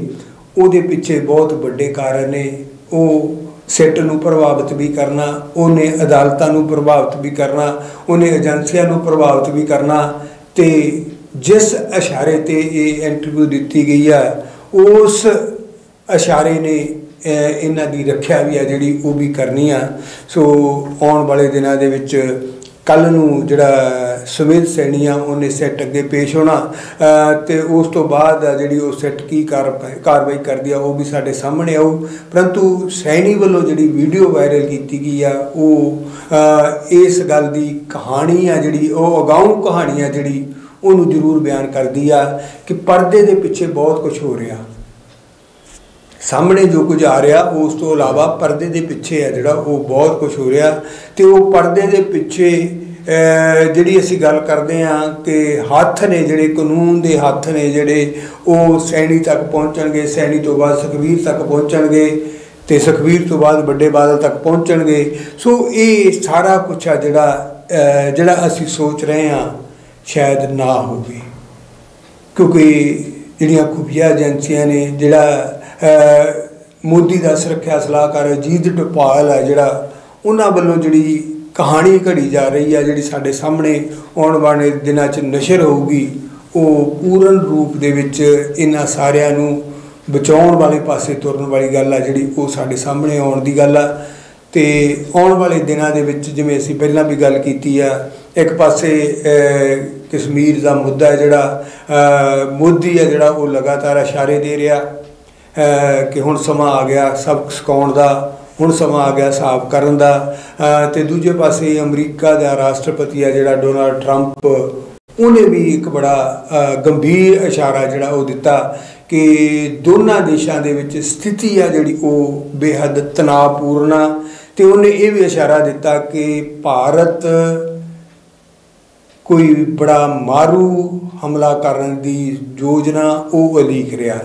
ਉਹਦੇ ਪਿੱਛੇ ਬਹੁਤ ਵੱਡੇ ਕਾਰਨ ਨੇ। ਉਹ ਸੈੱਟ ਨੂੰ ਪ੍ਰਭਾਵਿਤ ਵੀ ਕਰਨਾ, ਉਹਨੇ ਅਦਾਲਤਾਂ ਨੂੰ ਪ੍ਰਭਾਵਿਤ ਵੀ ਕਰਨਾ, ਉਹਨੇ ਏਜੰਸੀਆਂ ਨੂੰ ਪ੍ਰਭਾਵਿਤ ਵੀ ਕਰਨਾ ਤੇ ਜਿਸ ਇਸ਼ਾਰੇ ਤੇ ਇਹ ਇੰਟਰਵਿਊ ਦਿੱਤੀ ਗਈ ਹੈ, ਉਸ ਇਸ਼ਾਰੇ ਨੇ ਇਹਨਾਂ ਦੀ ਰੱਖਿਆ ਵੀ ਆ ਜਿਹੜੀ ਉਹ ਵੀ ਕਰਨੀ ਆ। ਸੋ ਆਉਣ ਵਾਲੇ ਦਿਨਾਂ ਦੇ ਵਿੱਚ ਕੱਲ ਨੂੰ ਜਿਹੜਾ ਸੁਮੇਧ ਸੈਣੀ ਆ, ਉਹਨੇ ਸੈੱਟ ਅੱਗੇ ਪੇਸ਼ ਹੋਣਾ। ਤੇ ਉਸ ਤੋਂ ਬਾਅਦ ਜਿਹੜੀ ਉਹ ਸੈੱਟ ਕੀ ਕਾਰਵਾਈ ਕਰਦੀ ਆ, ਉਹ ਵੀ ਸਾਡੇ ਸਾਹਮਣੇ ਆਉ ਪਰੰਤੂ ਸੈਣੀ ਵੱਲੋਂ ਜਿਹੜੀ ਵੀਡੀਓ ਵਾਇਰਲ ਕੀਤੀ ਗਈ ਆ, ਉਹ ਇਸ ਗੱਲ ਦੀ ਕਹਾਣੀ ਆ ਜਿਹੜੀ, ਉਹ ਅਗਾਊਂ ਕਹਾਣੀ ਆ ਜਿਹੜੀ ਉਹਨੂੰ ਜ਼ਰੂਰ ਬਿਆਨ ਕਰਦੀ ਆ ਕਿ ਪਰਦੇ ਦੇ ਪਿੱਛੇ ਬਹੁਤ ਕੁਝ ਹੋ ਰਿਹਾ। ਸਾਹਮਣੇ ਜੋ ਕੁਝ ਆ ਰਿਹਾ, ਉਸ ਤੋਂ ਇਲਾਵਾ ਪਰਦੇ ਦੇ ਪਿੱਛੇ ਹੈ ਜਿਹੜਾ, ਉਹ ਬਹੁਤ ਕੁਝ ਹੋ ਰਿਹਾ ਤੇ ਉਹ ਪਰਦੇ ਦੇ ਪਿੱਛੇ ਜਿਹੜੀ ਅਸੀਂ ਗੱਲ ਕਰਦੇ ਹਾਂ ਕਿ ਹੱਥ ਨੇ ਜਿਹੜੇ, ਕਾਨੂੰਨ ਦੇ ਹੱਥ ਨੇ ਜਿਹੜੇ, ਉਹ ਸੈਣੀ ਤੱਕ ਪਹੁੰਚਣਗੇ, ਸੈਣੀ ਤੋਂ ਬਾਅਦ ਸੁਖਵੀਰ ਤੱਕ ਪਹੁੰਚਣਗੇ ਤੇ ਸੁਖਵੀਰ ਤੋਂ ਬਾਅਦ ਵੱਡੇ ਬਾਦਲ ਤੱਕ ਪਹੁੰਚਣਗੇ। ਸੋ ਇਹ ਸਾਰਾ ਕੁਝ ਆ ਜਿਹੜਾ ਜਿਹੜਾ ਅਸੀਂ ਸੋਚ ਰਹੇ ਹਾਂ, ਸ਼ਾਇਦ ਨਾ ਹੋਵੇ। ਕਿਉਂਕਿ ਜਿਹੜੀਆਂ ਖੁਫੀਆ ਏਜੰਸੀਆਂ ਨੇ, ਜਿਹੜਾ ਮੋਦੀ ਦਾ ਸੁਰੱਖਿਆ ਸਲਾਹਕਾਰ ਅਜੀਤ ਡੋਪਾਲ ਹੈ ਜਿਹੜਾ ਉਹਨਾਂ ਵੱਲੋਂ ਜਿਹੜੀ ਕਹਾਣੀ ਘੜੀ ਜਾ ਰਹੀ ਹੈ, ਜਿਹੜੀ ਸਾਡੇ ਸਾਹਮਣੇ ਆਉਣ ਵਾਲੇ ਦਿਨਾਂ 'ਚ ਨਸ਼ਰ ਹੋਊਗੀ, ਉਹ ਪੂਰਨ ਰੂਪ ਦੇ ਵਿੱਚ ਇਹਨਾਂ ਸਾਰਿਆਂ ਨੂੰ ਬਚਾਉਣ ਵਾਲੇ ਪਾਸੇ ਤੁਰਨ ਵਾਲੀ ਗੱਲ ਆ ਜਿਹੜੀ ਉਹ ਸਾਡੇ ਸਾਹਮਣੇ ਆਉਣ ਦੀ ਗੱਲ ਆ ਤੇ ਆਉਣ ਵਾਲੇ ਦਿਨਾਂ ਦੇ ਵਿੱਚ ਜਿਵੇਂ ਅਸੀਂ ਪਹਿਲਾਂ ਵੀ ਗੱਲ ਕੀਤੀ ਆ ਇੱਕ ਪਾਸੇ ਕਸ਼ਮੀਰ ਦਾ ਮੁੱਦਾ ਜਿਹੜਾ ਮੋਦੀ ਆ ਜਿਹੜਾ ਉਹ ਲਗਾਤਾਰ ਇਸ਼ਾਰੇ ਦੇ ਰਿਹਾ। ਕਿ ਹੁਣ ਸਮਾਂ ਆ ਗਿਆ ਸਬਕ ਸਿਖਾਉਣ ਦਾ ਹੁਣ ਸਮਾਂ ਆ ਗਿਆ ਸਾਫ਼ ਕਰਨ ਦਾ। ਅਹ, ਤੇ ਦੂਜੇ ਪਾਸੇ ਅਮਰੀਕਾ ਦਾ ਰਾਸ਼ਟਰਪਤੀ ਆ ਜਿਹੜਾ ਡੋਨਾਲਡ ਟਰੰਪ ਉਹਨੇ ਵੀ ਇੱਕ ਬੜਾ ਗੰਭੀਰ ਇਸ਼ਾਰਾ ਜਿਹੜਾ ਉਹ ਦਿੱਤਾ ਕਿ ਦੋਨਾਂ ਦੇਸ਼ਾਂ ਦੇ ਵਿੱਚ ਸਥਿਤੀ ਆ ਜਿਹੜੀ ਉਹ ਬੇਹੱਦ ਤਣਾਅਪੂਰਨ ਆ। ਤੇ ਉਹਨੇ ਇਹ ਵੀ ਇਸ਼ਾਰਾ ਦਿੱਤਾ ਕਿ ਭਾਰਤ ਕੋਈ ਬੜਾ ਮਾਰੂ ਹਮਲਾ ਕਰਨ ਦੀ ਯੋਜਨਾ ਉਹ ਉਲੀਕ ਰਿਹਾ।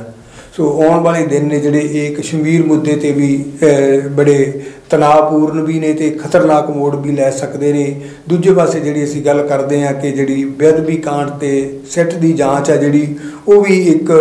ਸੋ ਆਉਣ ਵਾਲੇ ਦਿਨ ਨੇ ਜਿਹੜੇ ਇਹ ਕਸ਼ਮੀਰ ਮੁੱਦੇ ਤੇ ਵੀ ਬੜੇ ਤਣਾਅਪੂਰਨ ਵੀ ਨੇ ਤੇ ਖਤਰਨਾਕ ਮੋੜ ਵੀ ਲੈ ਸਕਦੇ ਨੇ। ਦੂਜੇ ਪਾਸੇ ਜਿਹੜੀ ਅਸੀਂ ਗੱਲ ਕਰਦੇ ਹਾਂ ਕਿ ਜਿਹੜੀ ਬੇਅਦਬੀ ਕਾਂਡ ਤੇ ਸਿੱਟ ਦੀ ਜਾਂਚ ਆ ਜਿਹੜੀ, ਉਹ ਵੀ ਇੱਕ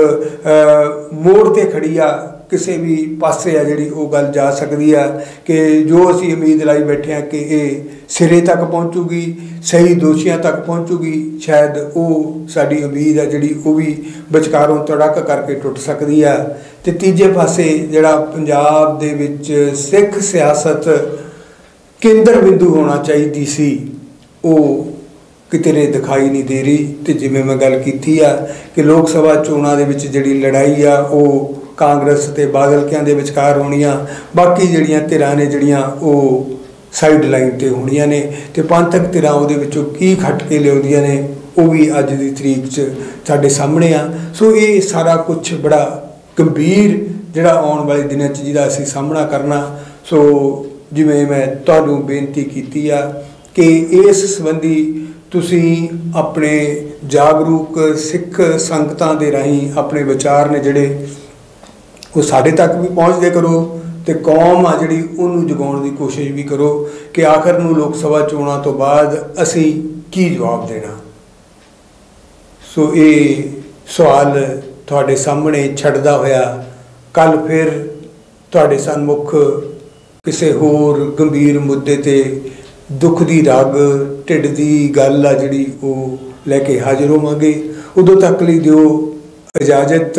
ਮੋੜ ਤੇ ਖੜੀ ਆ। ਕਿਸੇ ਵੀ ਪਾਸੇ ਆ ਜਿਹੜੀ ਉਹ ਗੱਲ ਜਾ ਸਕਦੀ ਆ ਕਿ ਜੋ ਅਸੀਂ ਉਮੀਦ ਲਾਈ ਬੈਠੇ ਆ ਕਿ ਇਹ ਸਿਰੇ ਤੱਕ ਪਹੁੰਚੂਗੀ, ਸਹੀ ਦੋਸ਼ੀਆਂ ਤੱਕ ਪਹੁੰਚੂਗੀ, ਸ਼ਾਇਦ ਉਹ ਸਾਡੀ ਉਮੀਦ ਆ ਜਿਹੜੀ ਉਹ ਵੀ ਵਿਚਕਾਰੋਂ ਤੜਕ ਕਰਕੇ ਟੁੱਟ ਸਕਦੀ ਆ। ਤੇ ਤੀਜੇ ਪਾਸੇ ਜਿਹੜਾ ਪੰਜਾਬ ਦੇ ਵਿੱਚ ਸਿੱਖ ਸਿਆਸਤ ਕੇਂਦਰ ਬਿੰਦੂ ਹੋਣਾ ਚਾਹੀਦੀ ਸੀ, ਉਹ ਕਿਤੇ ਨੇ ਦਿਖਾਈ ਨਹੀਂ ਦੇ ਰਹੀ। ਤੇ ਜਿਵੇਂ ਮੈਂ ਗੱਲ ਕੀਤੀ ਆ ਕਿ ਲੋਕ ਸਭਾ ਚੋਣਾਂ ਦੇ ਵਿੱਚ ਜਿਹੜੀ ਲੜਾਈ ਆ, ਉਹ ਕਾਂਗਰਸ ਤੇ ਬਾਦਲਕਿਆਂ ਦੇ ਵਿਚਕਾਰ ਹੋਣੀਆਂ, ਬਾਕੀ ਜਿਹੜੀਆਂ ਧਿਰਾਂ ਨੇ ਜਿਹੜੀਆਂ ਉਹ ਸਾਈਡ ਲਾਈਨ ਤੇ ਹੋਣੀਆਂ ਨੇ ਤੇ ਪੰਥਕ ਧਿਰਾਂ ਉਹਦੇ ਵਿੱਚੋਂ ਕੀ ਖੱਟ ਕੇ ਲਿਆਉਂਦੀਆਂ ਨੇ, ਉਹ ਵੀ ਅੱਜ ਦੀ ਤਰੀਕ 'ਚ ਸਾਡੇ ਸਾਹਮਣੇ ਆ। ਸੋ ਇਹ ਸਾਰਾ ਕੁਝ ਬੜਾ ਗੰਭੀਰ ਜਿਹੜਾ ਆਉਣ ਵਾਲੇ ਦਿਨਾਂ 'ਚ ਜਿਹਦਾ ਅਸੀਂ ਸਾਹਮਣਾ ਕਰਨਾ। ਸੋ ਜਿਵੇਂ ਮੈਂ ਤੁਹਾਨੂੰ ਬੇਨਤੀ ਕੀਤੀ ਆ ਕਿ ਇਸ ਸੰਬੰਧੀ ਤੁਸੀਂ ਆਪਣੇ ਜਾਗਰੂਕ ਸਿੱਖ ਸੰਗਤਾਂ ਦੇ ਰਾਹੀਂ ਆਪਣੇ ਵਿਚਾਰ ਨੇ ਜਿਹੜੇ ਉਹ ਸਾਡੇ ਤੱਕ ਵੀ ਪਹੁੰਚਦੇ ਕਰੋ ਤੇ ਕੌਮ ਆ ਜਿਹੜੀ ਉਹਨੂੰ ਜਗਾਉਣ ਦੀ ਕੋਸ਼ਿਸ਼ ਵੀ ਕਰੋ ਕਿ ਆਖਰ ਨੂੰ ਲੋਕ ਸਭਾ ਚੋਣਾਂ ਤੋਂ ਬਾਅਦ ਅਸੀਂ ਕੀ ਜਵਾਬ ਦੇਣਾ। ਸੋ ਇਹ ਸਵਾਲ ਤੁਹਾਡੇ ਸਾਹਮਣੇ ਛੱਡਦਾ ਹੋਇਆ, ਕੱਲ ਫਿਰ ਤੁਹਾਡੇ ਸਨਮੁਖ ਕਿਸੇ ਹੋਰ ਗੰਭੀਰ ਮੁੱਦੇ ਤੇ ਦੁੱਖ ਦੀ ਰਗ, ਢਿੱਡ ਦੀ ਗੱਲ ਆ ਜਿਹੜੀ ਉਹ ਲੈ ਕੇ ਹਾਜ਼ਰ ਹੋਵਾਂਗੇ। ਉਦੋਂ ਤੱਕ ਲਈ ਦਿਓ ਇਜਾਜ਼ਤ।